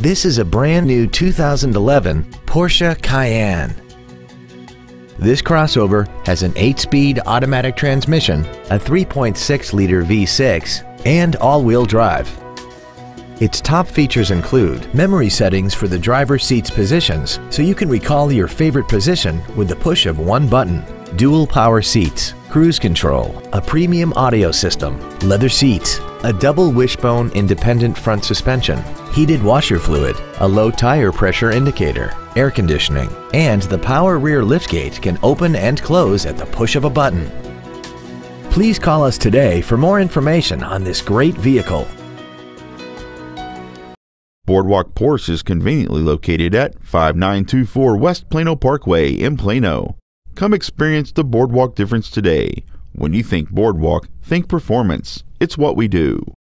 This is a brand new 2011 Porsche Cayenne. This crossover has an 8-speed automatic transmission, a 3.6-liter V6, and all-wheel drive. Its top features include memory settings for the driver's seat's positions so you can recall your favorite position with the push of one button, dual power seats, cruise control, a premium audio system, leather seats, a double wishbone independent front suspension, heated washer fluid, a low tire pressure indicator, air conditioning, and the power rear liftgate can open and close at the push of a button. Please call us today for more information on this great vehicle. Boardwalk Porsche is conveniently located at 5924 West Plano Parkway in Plano. Come experience the Boardwalk difference today. When you think Boardwalk, think performance. It's what we do.